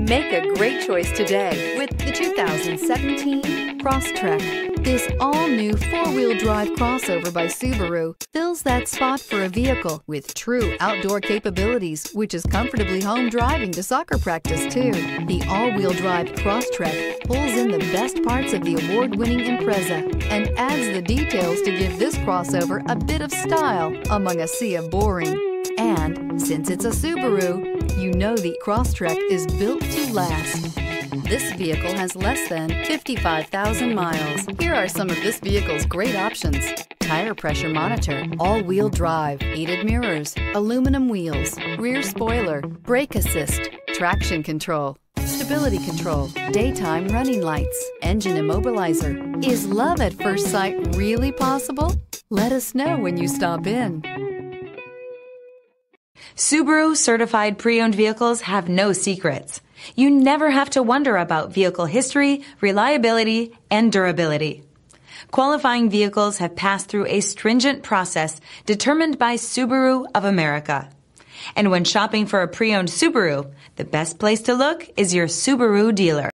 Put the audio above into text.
Make a great choice today with the 2017 Crosstrek. This all-new four-wheel drive crossover by Subaru fills that spot for a vehicle with true outdoor capabilities, which is comfortably home driving to soccer practice too. The all-wheel drive Crosstrek pulls in the best parts of the award-winning Impreza and adds the details to give this crossover a bit of style among a sea of boring. And since it's a Subaru, you know the Crosstrek is built to last. This vehicle has less than 55,000 miles. Here are some of this vehicle's great options. Tire pressure monitor, all-wheel drive, heated mirrors, aluminum wheels, rear spoiler, brake assist, traction control, stability control, daytime running lights, engine immobilizer. Is love at first sight really possible? Let us know when you stop in. Subaru certified pre-owned vehicles have no secrets. You never have to wonder about vehicle history, reliability, and durability. Qualifying vehicles have passed through a stringent process determined by Subaru of America. And when shopping for a pre-owned Subaru, the best place to look is your Subaru dealer.